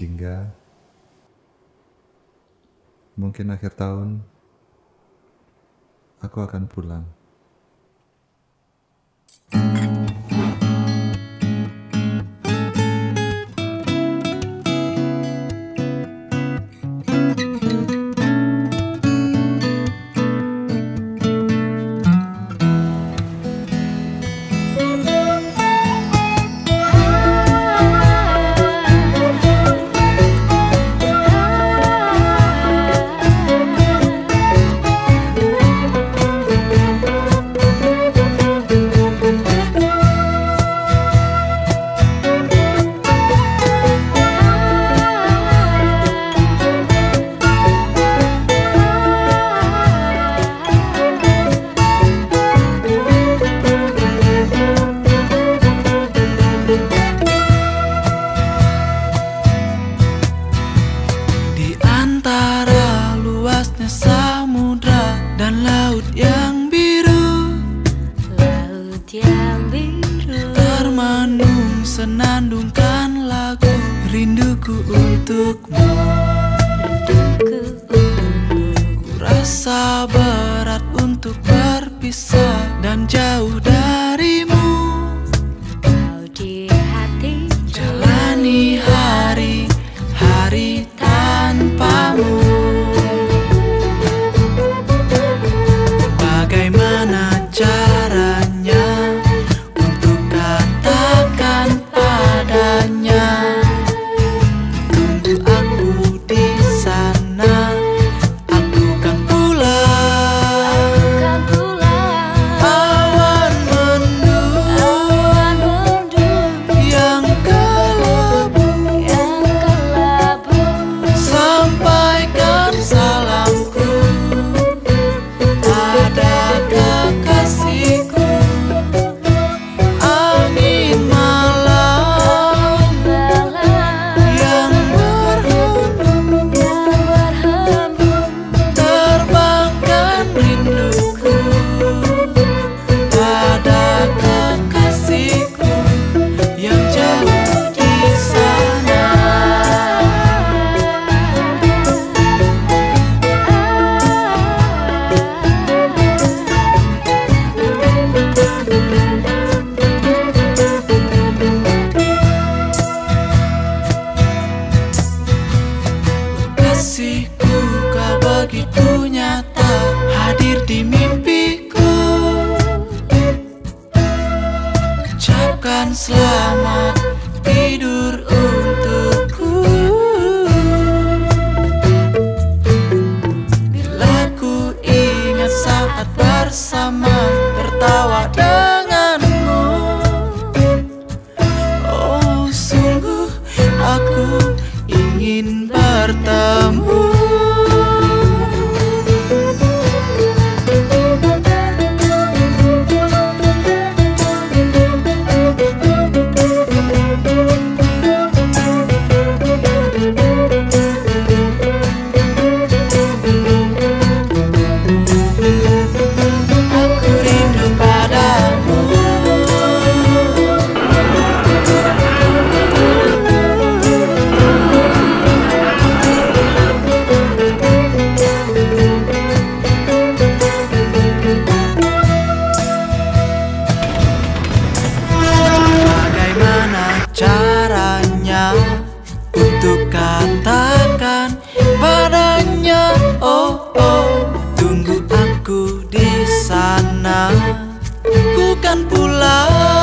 jingga. Mungkin akhir tahun aku akan pulang. rinduku untukmu. Ku rasa berat untuk berpisah dan jauh kasihku kau begitu nyata hadir di mimpiku. Ucapkan selamat tidur untukku. Bila ku ingat saat bersama tertawa dan come. akan pulang.